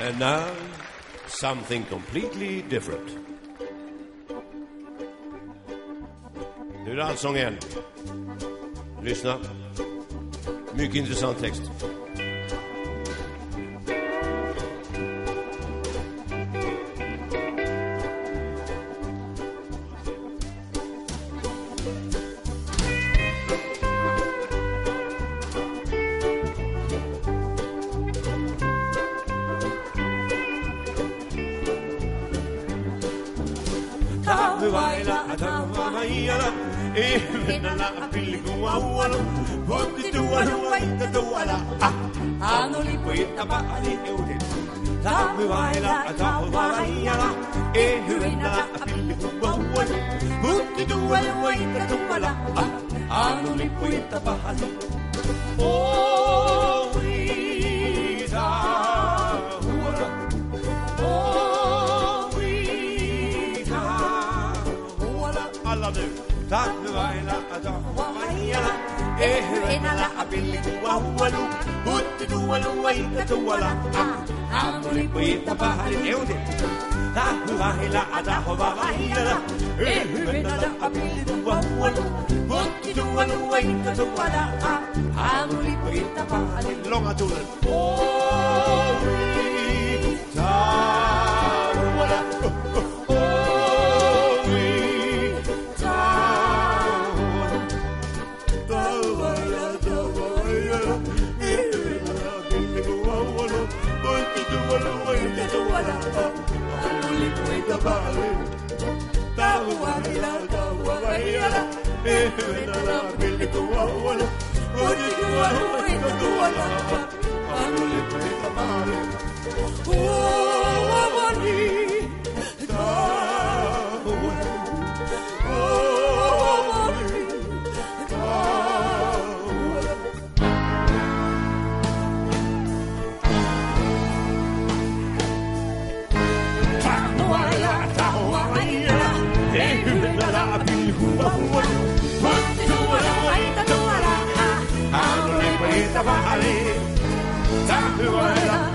And now, something completely different. Nu är det allsång igen. Lyssna. Mycket intressant text. Tahuaila, tahuaila, eh, venala, apiligu, awalo, hutti tualu, waita tuala, ah, anoli, puita, paali, euden. Tahuaila, tahuaila, eh, venala, apiligu, awalo, hutti tualu, waita tuala, ah, anoli, puita, paali. Oh, huara. Alla nu. Tack för vaina, tahuaila, eh, venala, apiligu, awalo, hutti tualu, waita tuala, ah, anoli, puita, paali, euden. Tahuaila, tahuaila, eh, venala, apiligu, awalo, hutti tualu, waita tuala, ah, anoli, puita, paali. Långa toner. Oh, bawe tabu wahila tabu eh na la pili kuwa trabajaré. Tanto